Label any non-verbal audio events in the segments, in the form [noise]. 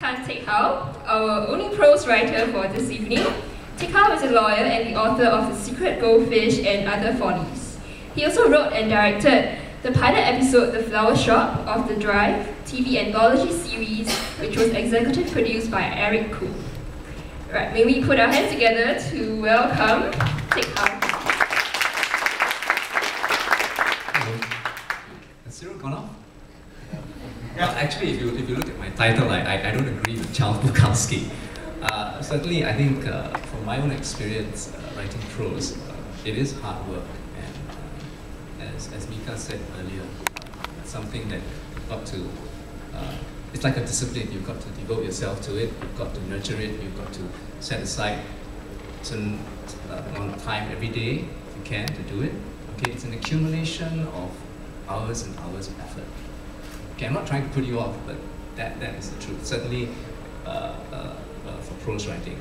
Tan Teck our only prose writer for this evening. Teck is a lawyer and the author of The Secret Goldfish and Other Follies. He also wrote and directed the pilot episode The Flower Shop of the Drive TV anthology series, which was executive produced by Eric Khoo. Right, may we put our hands together to welcome Teck Howe. Has Cyril gone off? Well, actually, if you, if you look at my title, I, I, I don't agree with Charles Bukowski. Uh, certainly, I think uh, from my own experience uh, writing prose, uh, it is hard work. And uh, as, as Mika said earlier, it's something that you've got to, uh, it's like a discipline. You've got to devote yourself to it, you've got to nurture it, you've got to set aside certain amount of time every day, if you can, to do it. Okay, it's an accumulation of hours and hours of effort. Okay, I'm not trying to put you off, but that, that is the truth. Certainly uh, uh, uh, for prose writing.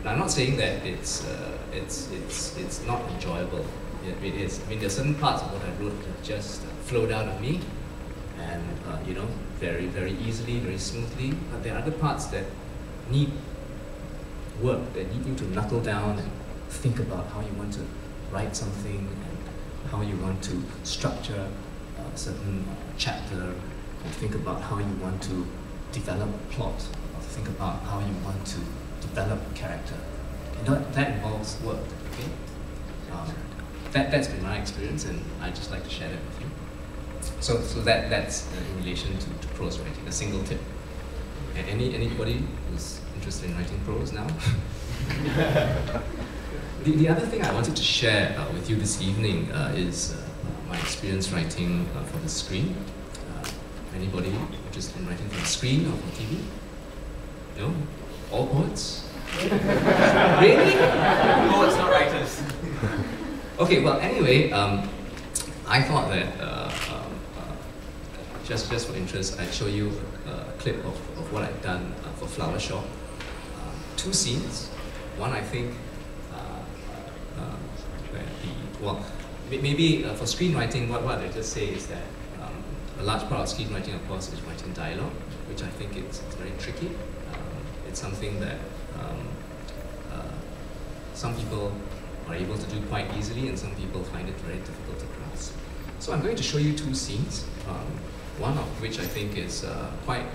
And I'm not saying that it's, uh, it's, it's, it's not enjoyable. It, it is. I mean, there are certain parts of what I wrote that just flowed out of me and, you know, very, very easily, very smoothly. But there are other parts that need work, that need you to knuckle down and think about how you want to write something and how you want to structure a certain chapter think about how you want to develop a plot, or think about how you want to develop a character. And that, that involves work, okay? Um, that, that's been my experience, and I just like to share that with you. So, so that, that's uh, in relation to, to prose writing, a single tip. And any, anybody who's interested in writing prose now? [laughs] the, the other thing I wanted to share uh, with you this evening uh, is uh, my experience writing uh, for the screen. Anybody interested in writing for the screen or for TV? No? All poets? [laughs] really? Poets, not writers. [laughs] Okay, well, anyway, um, I thought that uh, um, uh, just just for interest, I'd show you a, a clip of, of what I've done uh, for Flower Shop. Um, two scenes. One, I think, uh, uh, where the well, maybe uh, for screenwriting, what what I just say is that a large part of screenwriting, of course, is writing dialogue, which I think it's very tricky. Um, it's something that um, uh, some people are able to do quite easily, and some people find it very difficult to grasp. So I'm going to show you two scenes, um, one of which I think is uh, quite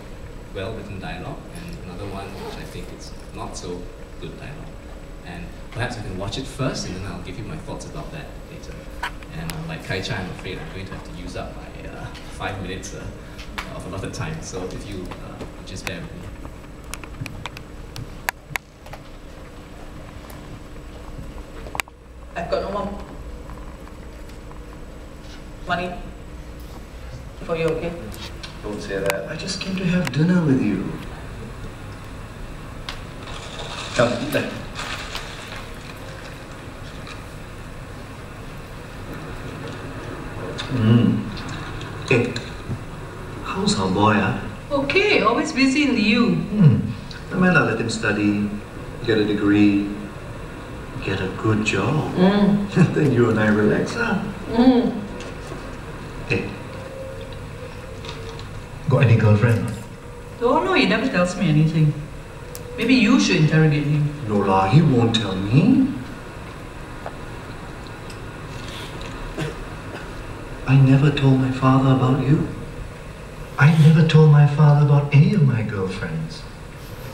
well written dialogue, and another one which I think is not so good dialogue. And perhaps you can watch it first, and then I'll give you my thoughts about that later. And uh, like Kai Chai, I'm afraid I'm going to have to use up my uh, five minutes uh, of allotted time. So if you uh, just bear with me. I've got no more money for you, okay? Don't say that. I just came to have dinner with you. Come, eat that. Mm. Hey, how's our boy, huh? Okay, always busy in the U. Hmm. No matter, let him study, get a degree, get a good job. Mm. [laughs] then you and I relax, huh? Mm. Hey, got any girlfriend? Oh no, he never tells me anything. Maybe you should interrogate him. No lah, he won't tell me. I never told my father about you. I never told my father about any of my girlfriends.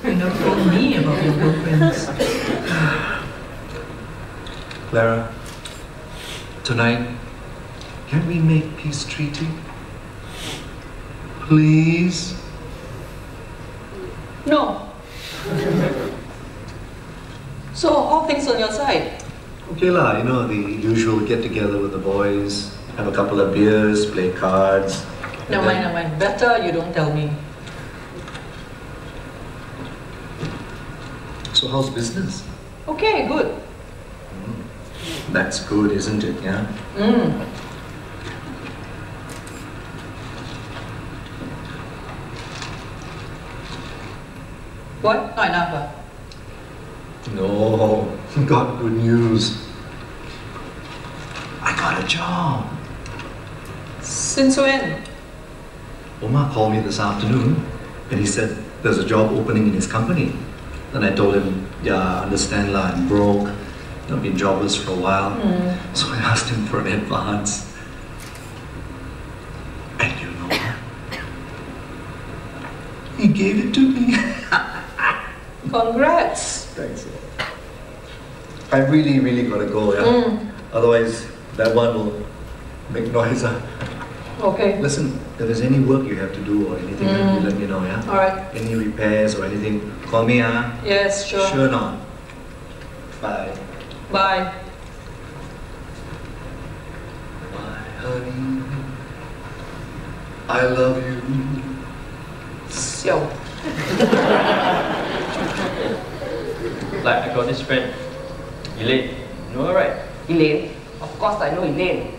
You never told me about your girlfriends. Clara, tonight, can we make peace treaty? Please? No. so, all things on your side. Okay lah, you know, the usual get together with the boys, have a couple of beers, play cards. Never mind, never mind. Better you don't tell me. So how's business? Okay, good. That's good, isn't it, yeah? Mm. What? Not enough, ah? No, [laughs] got good news. I got a job. Since when? Omar called me this afternoon and he said there's a job opening in his company. And I told him, yeah, I understand lah, I'm broke. I've been jobless for a while. So I asked him for an advance. And you know what? He gave it to me. [laughs] Congrats. Thanks. I really, really gotta go, yeah? Mm. Otherwise, that one will make noise. ah. Okay. Listen, if there's any work you have to do or anything, Mm. you let me know, yeah? Alright. Any repairs or anything, call me, ah. Yes, sure. Sure not. Bye. Bye. My honey, I love you. Siao. Like I got this friend, Elaine. You know her, right? Elaine? Of course I know Elaine.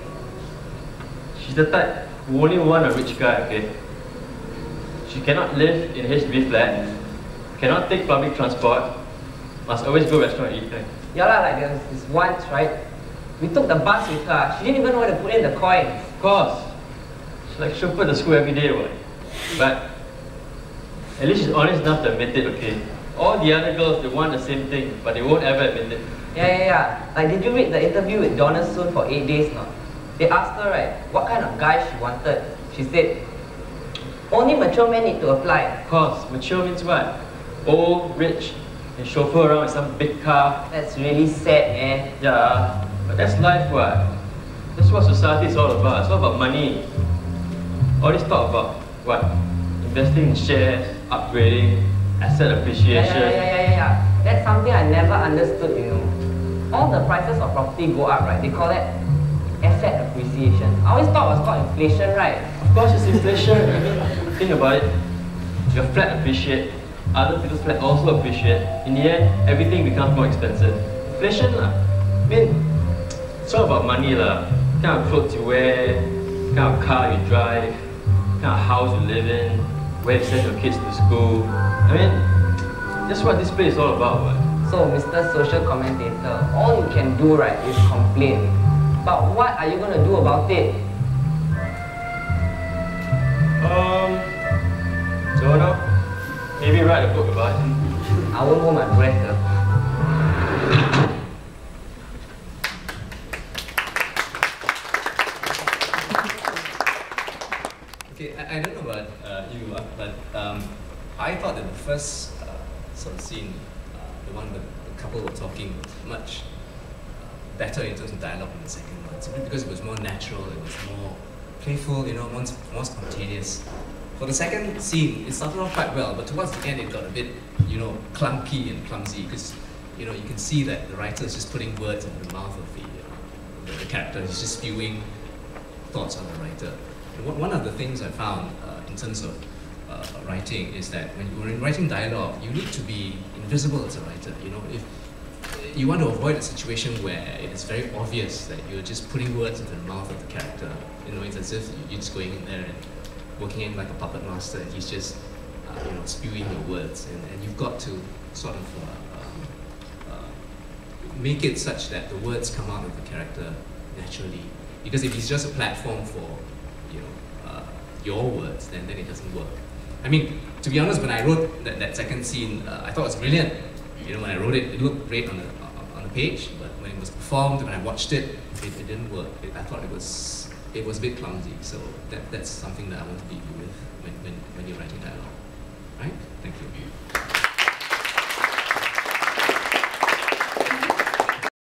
She's the type who only want a rich guy, okay? She cannot live in a HDB flat, cannot take public transport, must always go restaurant and eat. Right? Yeah lah, like there was this once, right? We took the bus with her. She didn't even know where to put in the coins. Of course. She like chauffeur to school every day, right? But at least she's honest enough to admit it, okay? All the other girls, they want the same thing, but they won't ever admit it. Yeah, yeah, yeah. Like, did you read the interview with Donna Soon for eight days now? They asked her, right, what kind of guy she wanted. She said, only mature men need to apply. Of course, mature means what? Old, rich, and chauffeur around with some big car. That's really sad, man. Yeah, but that's life, what? That's what society is all about. It's all about money. All this talk about what? Investing in shares, upgrading, asset appreciation. yeah, yeah, yeah, yeah, yeah. That's something I never understood, you know. All the prices of property go up, right? They call it asset appreciation. I always thought it was called inflation, right? Of course, it's inflation. I mean, think about it. Your flat appreciate, other people's flat also appreciate. In the end, everything becomes more expensive. Inflation, lah. I mean, it's all about money, lah. Kind of clothes you wear, kind of car you drive, kind of house you live in, where you send your kids to school. I mean, that's what this place is all about, what? So, Mr. Social Commentator, all you can do, right, is complain. But what are you going to do about it? Um, don't know. Maybe write a book about it. I won't hold my breath, though. Okay, I, I don't know about uh, you, uh, but um, I thought that the first uh, sort of scene, uh, the one where the couple were talking, was much better in terms of dialogue than the second one, simply because it was more natural, it was more playful, you know, more, more spontaneous. For the second scene, it started off quite well, but towards the end it got a bit, you know, clunky and clumsy because, you know, you can see that the writer is just putting words in the mouth of the, uh, the, the character. He's just spewing thoughts on the writer. And one- one of the things I found uh, in terms of uh, writing is that when you're in writing dialogue, you need to be invisible as a writer. You know, if you want to avoid a situation where it is very obvious that you're just putting words into the mouth of the character. You know, it's as if you're just going in there and working in like a puppet master, and he's just uh, you know spewing your words, and, and you've got to sort of uh, um, uh, make it such that the words come out of the character naturally. Because if it's just a platform for, you know, uh, your words, then, then it doesn't work. I mean, to be honest, when I wrote that, that second scene, uh, I thought it was brilliant. You know, when I wrote it, it looked great on the, on the page, but when it was performed, when I watched it, it, it didn't work. It, I thought it was, it was a bit clumsy. So that, that's something that I want to leave you with when, when, when you're writing dialogue. Right? Thank you.